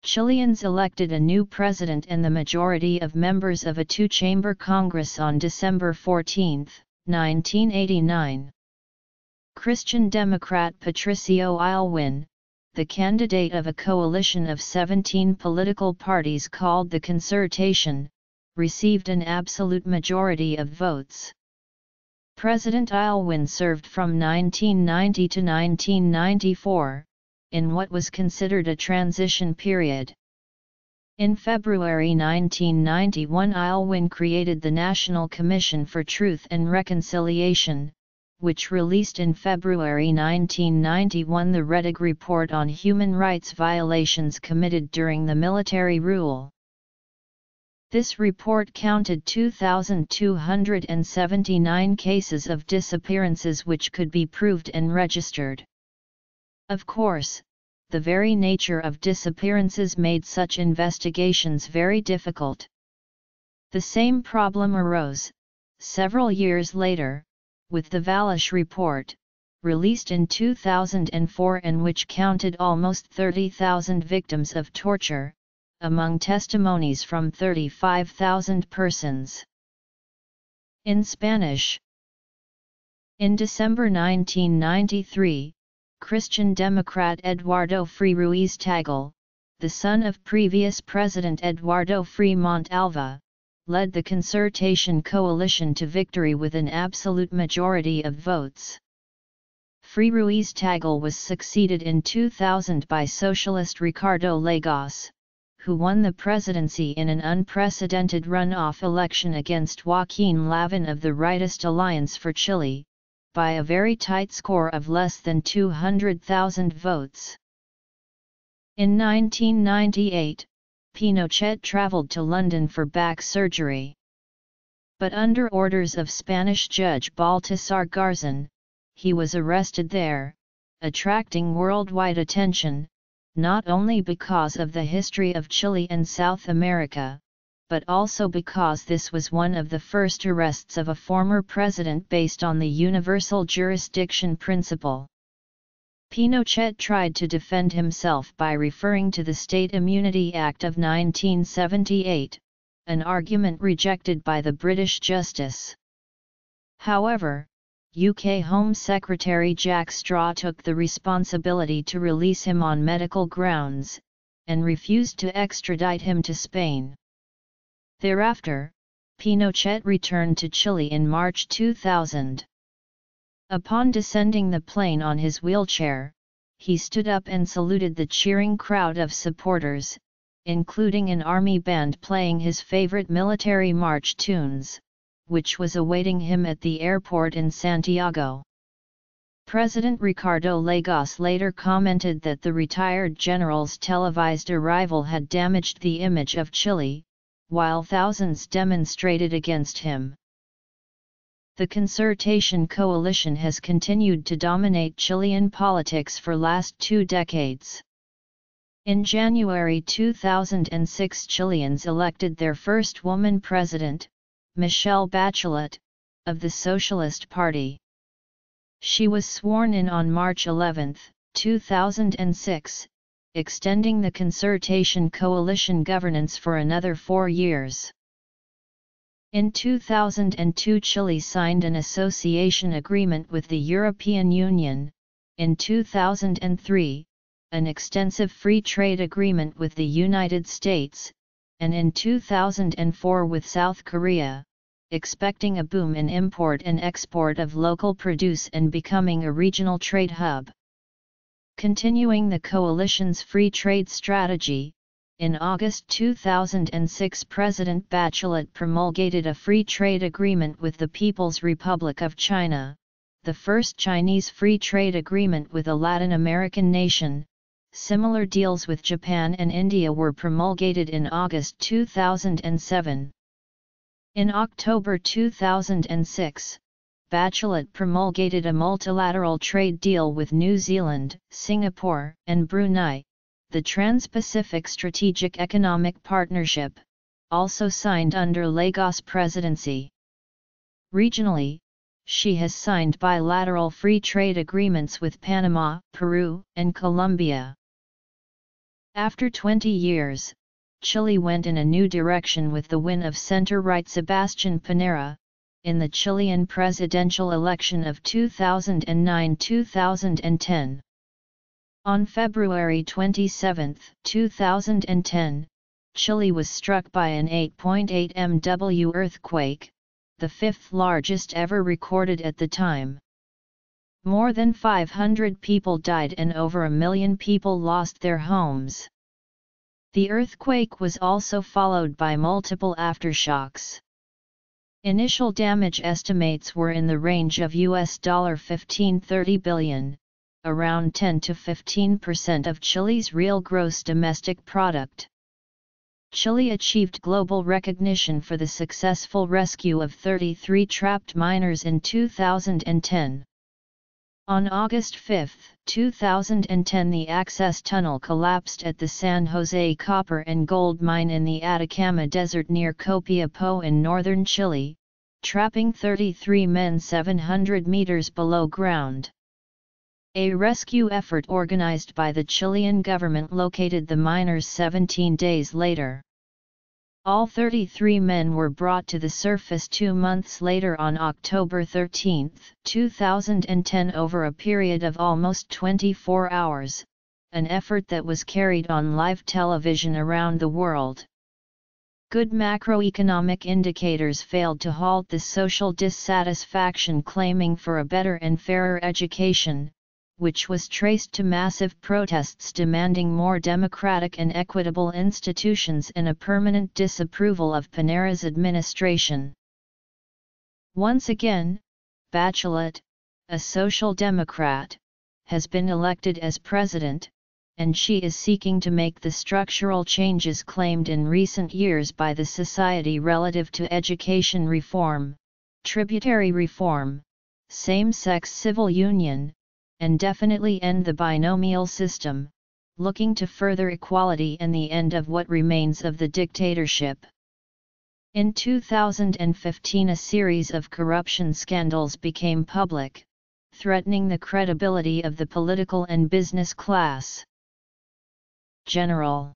[SPEAKER 1] Chileans elected a new president and the majority of members of a two-chamber Congress on December 14, 1989. Christian Democrat Patricio Aylwin, the candidate of a coalition of 17 political parties called the Concertation, received an absolute majority of votes. President Aylwin served from 1990 to 1994, in what was considered a transition period. In February 1991 Aylwin created the National Commission for Truth and Reconciliation, which released in February 1991 the Rettig Report on human rights violations committed during the military rule. This report counted 2,279 cases of disappearances which could be proved and registered. Of course, the very nature of disappearances made such investigations very difficult. The same problem arose, several years later, with the Valech report, released in 2004 and which counted almost 30,000 victims of torture, among testimonies from 35,000 persons. In Spanish In December 1993, Christian Democrat Eduardo Frei Ruiz Tagle, the son of previous President Eduardo Frei Montalva, led the Concertation coalition to victory with an absolute majority of votes. Frei Ruiz Tagle was succeeded in 2000 by socialist Ricardo Lagos, who won the presidency in an unprecedented runoff election against Joaquin Lavín of the Rightist Alliance for Chile, by a very tight score of less than 200,000 votes. In 1998, Pinochet traveled to London for back surgery. But under orders of Spanish judge Baltasar Garzon, he was arrested there, attracting worldwide attention, not only because of the history of Chile and South America, but also because this was one of the first arrests of a former president based on the universal jurisdiction principle. Pinochet tried to defend himself by referring to the State Immunity Act of 1978, an argument rejected by the British Justice. However, UK Home Secretary Jack Straw took the responsibility to release him on medical grounds, and refused to extradite him to Spain. Thereafter, Pinochet returned to Chile in March 2000. Upon descending the plane on his wheelchair, he stood up and saluted the cheering crowd of supporters, including an army band playing his favorite military march tunes, which was awaiting him at the airport in Santiago. President Ricardo Lagos later commented that the retired general's televised arrival had damaged the image of Chile, while thousands demonstrated against him. The Concertation coalition has continued to dominate Chilean politics for last two decades. In January 2006 Chileans elected their first woman president, Michelle Bachelet, of the Socialist Party. She was sworn in on March 11, 2006, extending the concertation coalition governance for another four years. In 2002 Chile signed an association agreement with the European Union, in 2003, an extensive free trade agreement with the United States, and in 2004 with South Korea, expecting a boom in import and export of local produce and becoming a regional trade hub. Continuing the coalition's free trade strategy, in August 2006 President Bachelet promulgated a free trade agreement with the People's Republic of China, the first Chinese free trade agreement with a Latin American nation. Similar deals with Japan and India were promulgated in August 2007. In October 2006, Bachelet promulgated a multilateral trade deal with New Zealand, Singapore, and Brunei, the Trans-Pacific Strategic Economic Partnership, also signed under Lagos presidency. Regionally, she has signed bilateral free trade agreements with Panama, Peru, and Colombia. After 20 years, Chile went in a new direction with the win of center-right Sebastián Piñera, in the Chilean presidential election of 2009-2010. On February 27, 2010, Chile was struck by an 8.8 MW earthquake, the fifth largest ever recorded at the time. More than 500 people died and over a million people lost their homes. The earthquake was also followed by multiple aftershocks. Initial damage estimates were in the range of US $15-30 billion, around 10 to 15% of Chile's real gross domestic product. Chile achieved global recognition for the successful rescue of 33 trapped miners in 2010. On August 5, 2010 the access tunnel collapsed at the San Jose copper and gold mine in the Atacama Desert near Copiapó in northern Chile, trapping 33 men 700 meters below ground. A rescue effort organized by the Chilean government located the miners 17 days later. All 33 men were brought to the surface two months later on October 13, 2010 over a period of almost 24 hours, an effort that was carried on live television around the world. Good macroeconomic indicators failed to halt the social dissatisfaction claiming for a better and fairer education, which was traced to massive protests demanding more democratic and equitable institutions and a permanent disapproval of Piñera's administration. Once again, Bachelet, a social democrat, has been elected as president, and she is seeking to make the structural changes claimed in recent years by the society relative to education reform, tributary reform, same-sex civil union, and definitely end the binomial system, looking to further equality and the end of what remains of the dictatorship. In 2015 a series of corruption scandals became public, threatening the credibility of the political and business class. General